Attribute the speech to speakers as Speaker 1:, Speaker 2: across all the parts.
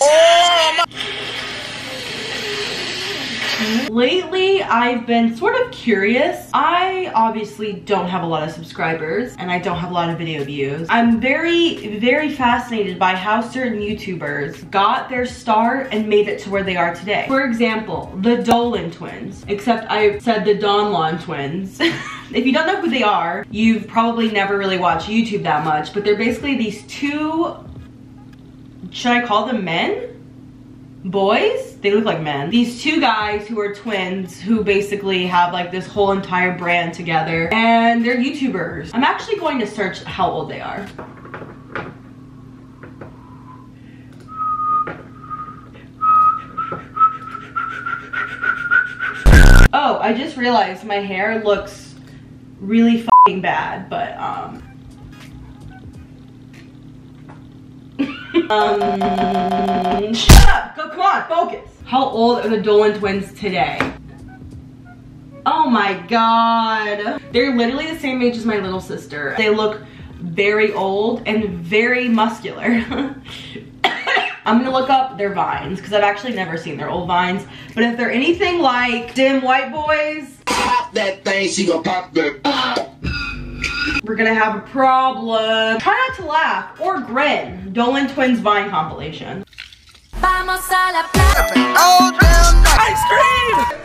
Speaker 1: Oh
Speaker 2: Lately, I've been sort of curious. I obviously don't have a lot of subscribers and I don't have a lot of video views. I'm very, very fascinated by how certain YouTubers got their start and made it to where they are today. For example, the Dolan twins, except I said the Donlon twins. if you don't know who they are, you've probably never really watched YouTube that much, but they're basically these two, should I call them men? boys? They look like men. These two guys who are twins who basically have like this whole entire brand together and they're youtubers. I'm actually going to search how old they are. Oh i just realized my hair looks really bad but um um, shut up! Go, come on, focus. How old are the Dolan twins today? Oh my god. They're literally the same age as my little sister. They look very old and very muscular. I'm gonna look up their vines because I've actually never seen their old vines. But if they're anything like dim white boys,
Speaker 1: pop that thing, she gonna pop that.
Speaker 2: We're gonna have a problem. Try not to laugh or grin. Dolan Twins Vine compilation. Vamos a la playa. Ice cream!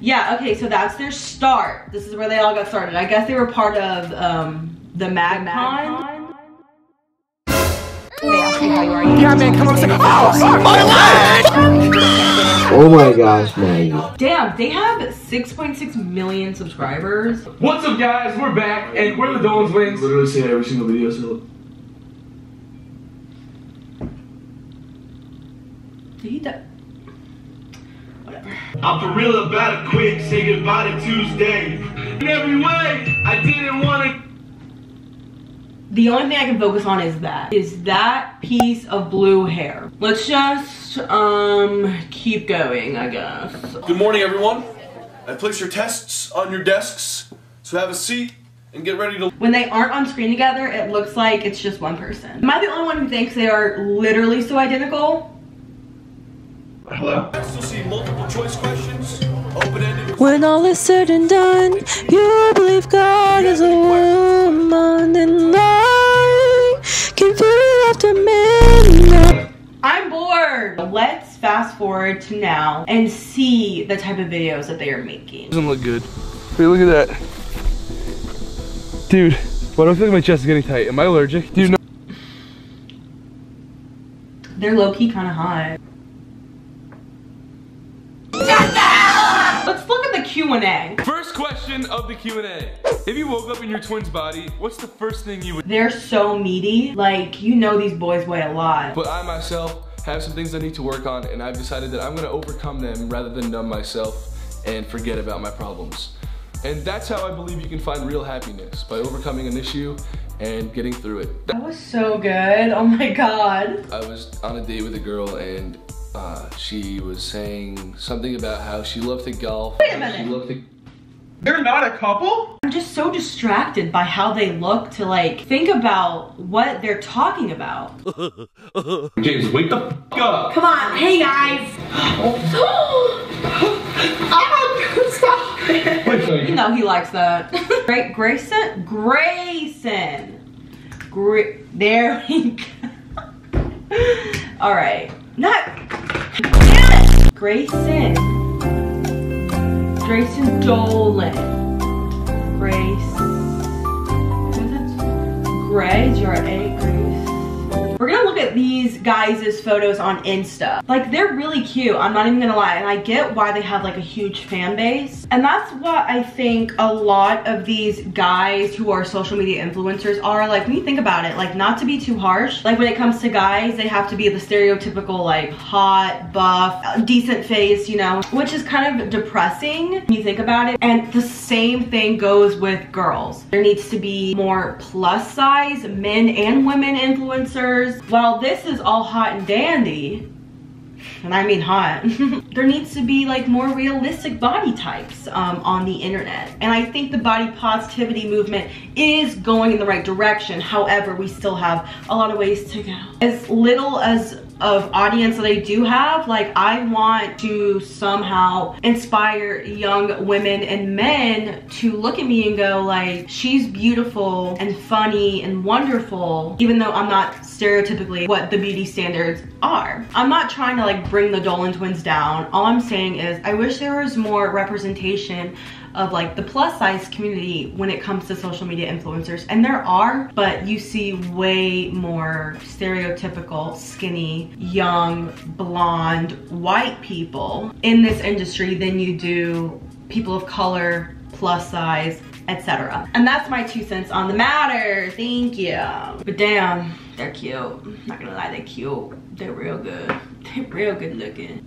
Speaker 2: Yeah, okay, so that's their start. This is where they all got started. I guess they were part of um, the MagCon.
Speaker 1: Yeah, man, come on, second. Oh, my leg!
Speaker 3: Oh my gosh, Maggie.
Speaker 2: Damn, they have 6.6 million subscribers.
Speaker 4: What's up, guys? We're back, and we're the Dolan Twins. Literally say every single video, so.
Speaker 2: Did he die? Whatever.
Speaker 4: I'm for real about it quick, say goodbye to Tuesday. In every way, I didn't want to.
Speaker 2: The only thing I can focus on is that, is that piece of blue hair. Let's just, um, keep going, I guess.
Speaker 5: Good morning, everyone. I place your tests on your desks, so have a seat and get ready to.
Speaker 2: When they aren't on screen together, it looks like it's just one person. Am I the only one who thinks they are literally so identical?
Speaker 5: Hello. Next, you'll see multiple choice questions, open-ended.
Speaker 6: When all is said and done, you believe God is a woman
Speaker 2: fast forward to now and see the type of videos that they are making.
Speaker 4: Doesn't look good. Wait, look at that. Dude, why do I feel like my chest is getting tight? Am I allergic? Dude, no.
Speaker 2: They're low-key kind of hot. Let's look at the Q&A.
Speaker 4: First question of the Q&A. If you woke up in your twin's body, what's the first thing you would
Speaker 2: They're so meaty. Like, you know these boys weigh a lot.
Speaker 4: But I myself have some things I need to work on and I've decided that I'm gonna overcome them rather than numb myself and forget about my problems. And that's how I believe you can find real happiness, by overcoming an issue and getting through it.
Speaker 2: That was so good. Oh my god.
Speaker 4: I was on a date with a girl and uh, she was saying something about how she loved to golf.
Speaker 2: Wait a minute.
Speaker 4: She loved to
Speaker 7: They're not a couple?
Speaker 2: I'm just so distracted by how they look to like think about what they're talking about.
Speaker 4: James, wake the f up.
Speaker 2: Come on, hey guys. Oh, You know he likes that. Great Grayson? Grayson. Gra there we go. All right. Not. Damn. Grayson. Grayson Dolan. Grace. grace G-R-A, Grace. At these guys' photos on Insta. Like, they're really cute, I'm not even gonna lie. And I get why they have like a huge fan base. And that's what I think a lot of these guys who are social media influencers are. Like, when you think about it, like not to be too harsh, like when it comes to guys, they have to be the stereotypical like hot, buff, decent face, you know, which is kind of depressing when you think about it. And the same thing goes with girls. There needs to be more plus size men and women influencers. While this is all hot and dandy, and I mean hot. there needs to be like more realistic body types um, on the internet. And I think the body positivity movement is going in the right direction. However, we still have a lot of ways to go. As little as of audience that I do have, like I want to somehow inspire young women and men to look at me and go like, she's beautiful and funny and wonderful, even though I'm not stereotypically what the beauty standards are. I'm not trying to like bring the Dolan twins down. All I'm saying is I wish there was more representation of like the plus size community when it comes to social media influencers. And there are, but you see way more stereotypical, skinny, young, blonde, white people in this industry than you do people of color, plus size, etc. And that's my two cents on the matter. Thank you. But damn, they're cute. Not gonna lie, they're cute. They're real good. They're real good looking.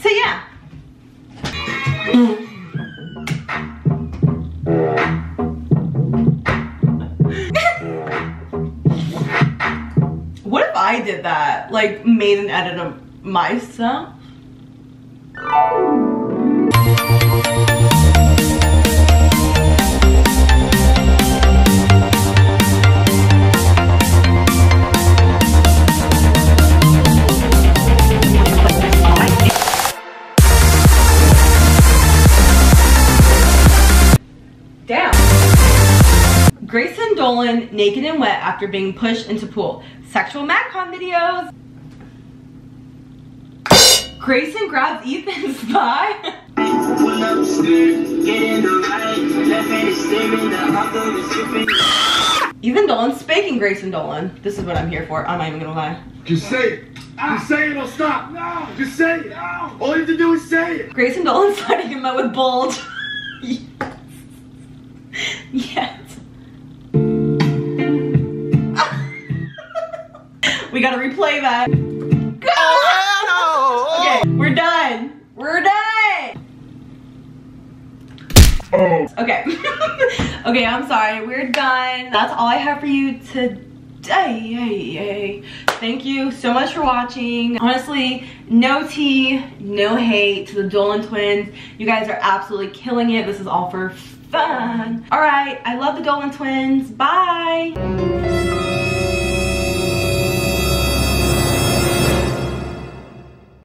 Speaker 2: So yeah. what if I did that? Like made an edit of myself? Dolan naked and wet after being pushed into pool. Sexual MagCon videos. Grayson grabs Ethan's thigh. Ethan Dolan spanking Grayson Dolan. This is what I'm here for. I'm not even gonna lie.
Speaker 5: Just say it. Just say it, it'll stop. No. Just say it. No. All you have to do is say it.
Speaker 2: Grayson Dolan sliding him out with bulge. yes. Yes. Gotta replay that.
Speaker 1: Oh,
Speaker 2: Okay, we're done. We're done.
Speaker 5: Oh.
Speaker 2: Okay. okay, I'm sorry. We're done. That's all I have for you today. Thank you so much for watching. Honestly, no tea, no hate to the Dolan twins. You guys are absolutely killing it. This is all for fun. All right, I love the Dolan twins. Bye.